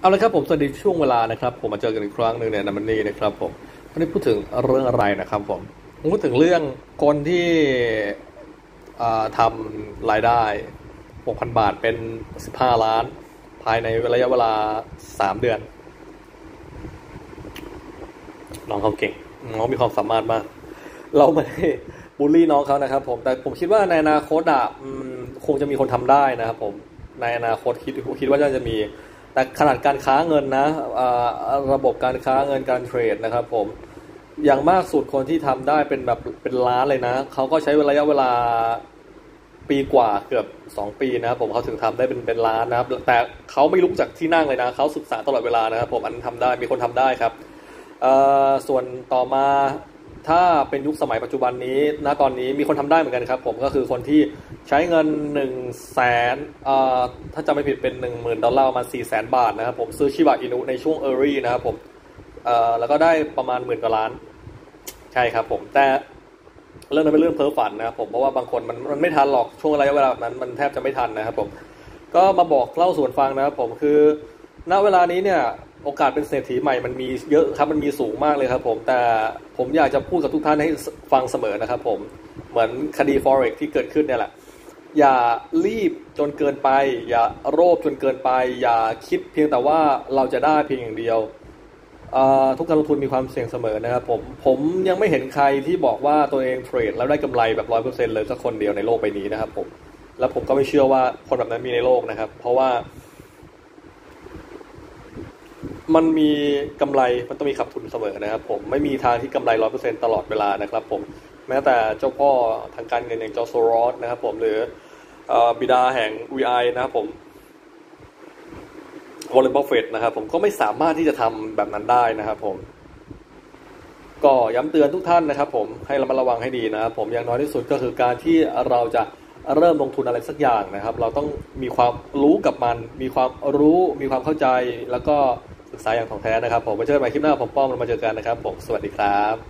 เอาละครับผมสวัสดีช่วงเวลานะครับ ผมมาเจอกันอีกครั้งหนึ่งเนี่ยนัมันนี่นะครับผมวันนี้พูดถึงเรื่องอะไรนะครับผมผมพูดถึงเรื่องคนที่ทำรายได้ 6,000 บาทเป็น 15 ล้าน ภายในระยะเวลา 3 เดือน น้องเขาเก่ง น้องมีความสามารถมาก เราไม่ได้บูลลี่น้องเขานะครับผม แต่ผมคิดว่าในอนาคตอะคงจะมีคนทำได้นะครับผม ในอนาคตคิดคิดว่าจะมี แต่ขนาดการค้าเงินนะระบบการค้าเงินการเทรดนะครับ ผมอย่างมากสุดคนที่ทำได้เป็นแบบเป็นล้านเลยนะเขาก็ใช้ระยะเวลาปีกว่าเกือบ 2 ปีนะครับผมเขาถึงทำได้เป็นเป็นล้านนะครับ แต่เขาไม่ลุกจากที่นั่งเลยนะเขาศึกษาตลอดเวลานะครับ ผมอันนั้นทำได้มีคนทำได้ครับส่วนต่อมา ถ้าเป็นยุคสมัยปัจจุบันนี้ณตอนนี้มีคนทำได้เหมือนกันครับ ผมก็คือคนที่ใช้เงิน1นึ่งแสนถ้าจำไม่ผิดเป็น 1 0,000 ดอลลาร์ประมาณ4 0 0แสนบาทนะครับผมซื้อชิบะอินุในช่วงเออรี่นะครับผมแล้วก็ได้ประมาณหมื่นกว่าล้าน ใช่ครับผมแต่เรื่องนั้นเป็นเรื่องเพ้อฝันนะครับผมเพราะว่าบางคนมันมันไม่ทันหรอกช่วงระยะเวลาแบบนั้นมันแทบจะไม่ทันนะครับผมก็มาบอกเล่าส่วนฟังนะครับผมคือณเวลานี้เนี่ย โอกาสเป็นเศรษฐีใหม่มันมีเยอะครับมันมีสูงมากเลยครับผมแต่ผมอยากจะพูดกับทุกท่านให้ฟังเสมอนะครับผมเหมือนคดี forex ที่เกิดขึ้นเนี่ยแหละ อย่ารีบจนเกินไป อย่าโลภจนเกินไป อย่าคิดเพียงแต่ว่าเราจะได้เพียงอย่างเดียวทุกการลงทุนมีความเสี่ยงเสมอนะครับผมผมยังไม่เห็นใครที่บอกว่าตัวเองเทรดแล้วได้กำไรแบบร้อยเปอร์เซ็นเลยสักคนเดียวในโลกใบนี้นะครับผมแล้วผมก็ไม่เชื่อว่าคนแบบนั้นมีในโลกนะครับ เพราะว่า มันมีกำไรมันต้องมีขาดทุนเสมอนะครับผมไม่มีทางที่กำไรร้อยเปอร์เซ็นต์ตลอดเวลานะครับผมแม้แต่เจ้าพ่อทางการเงินอย่างจอร์จ โซรอสนะครับผมหรือบิดาแห่ง VI นะครับผมวอร์เรนบัฟเฟตต์นะครับผมก็ไม่สามารถที่จะทำแบบนั้นได้นะครับผม ก็ย้ำเตือนทุกท่านนะครับ ผมให้ระมัดระวังให้ดีนะครับผมอย่างน้อยที่สุดก็คือการที่เราจะเริ่มลงทุนอะไรสักอย่างนะครับ เราต้องมีความรู้กับมัน มีความรู้มีความเข้าใจแล้วก็ ษาอย่างถ่องแท้นะครับ ผมไปเจอกันใหม่คลิปหน้าผมป้อมเรามาเจอกันนะครับผมสวัสดีครับ